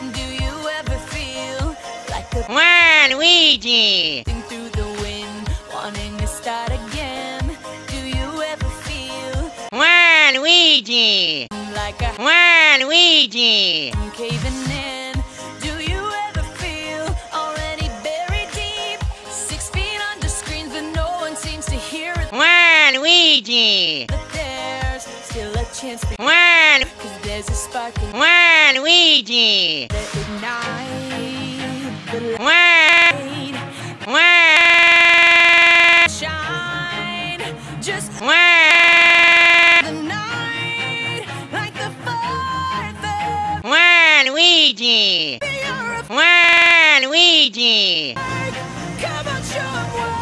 Do you ever feel like a Waluigi! thing through the wind, wanting to start again? Do you ever feel Waluigi! like a Waluigi! caving in? Do you ever feel already buried deep? Six feet under screens, but no one seems to hear it. Waluigi! But there's still a chance for Wal Cause there's a spark in Waluigi! that ignite the Wal light. Wal Shine just Wal the night like the fourth of Waluigi! your Waluigi! Come on, show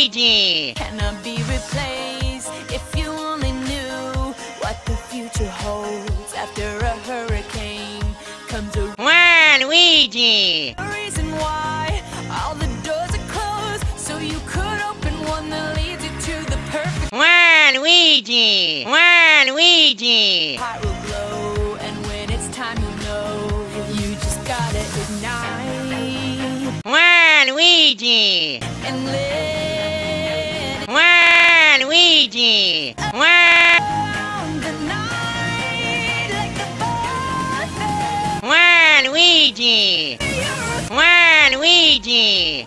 Waluigi! cannot be replaced if you only knew what the future holds after a hurricane comes a Waluigi! reason why all the doors are closed so you could open one that leads you to the perfect! Waluigi! heart will glow and when it's time you know you just gotta ignite Waluigi! and let it Waluigi! Wal down